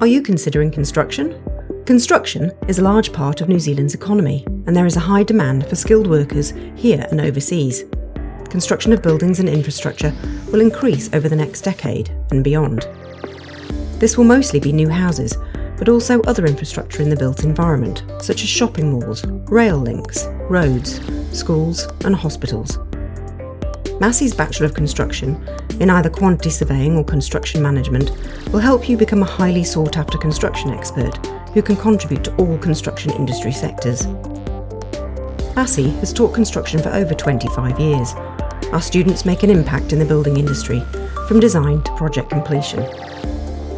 Are you considering construction? Construction is a large part of New Zealand's economy, and there is a high demand for skilled workers here and overseas. Construction of buildings and infrastructure will increase over the next decade and beyond. This will mostly be new houses, but also other infrastructure in the built environment, such as shopping malls, rail links, roads, schools, and hospitals. Massey's Bachelor of Construction, in either quantity surveying or construction management, will help you become a highly sought after construction expert who can contribute to all construction industry sectors. Massey has taught construction for over 25 years. Our students make an impact in the building industry, from design to project completion.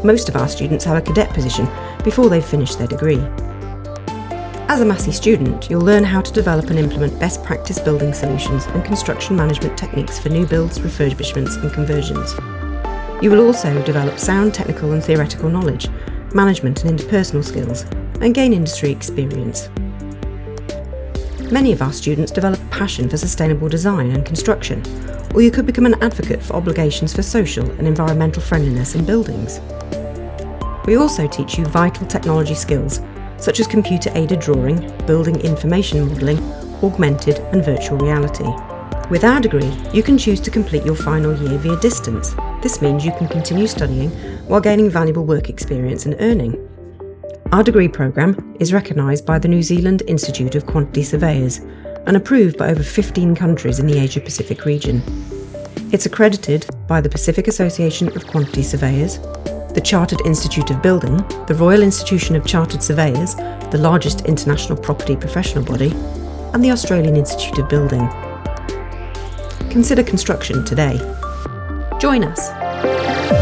Most of our students have a cadet position before they've finished their degree. As a Massey student, you'll learn how to develop and implement best practice building solutions and construction management techniques for new builds, refurbishments, and conversions. You will also develop sound technical and theoretical knowledge management and interpersonal skills, and gain industry experience. Many of our students develop a passion for sustainable design and construction, or you could become an advocate for obligations for social and environmental friendliness in buildings. We also teach you vital technology skills such as computer aided drawing, building information modelling, augmented and virtual reality. With our degree, you can choose to complete your final year via distance. This means you can continue studying while gaining valuable work experience and earning. Our degree programme is recognised by the New Zealand Institute of Quantity Surveyors and approved by over 15 countries in the Asia Pacific region. It's accredited by the Pacific Association of Quantity Surveyors, the Chartered Institute of Building, the Royal Institution of Chartered Surveyors, the largest international property professional body, and the Australian Institute of Building. Consider construction today. Join us.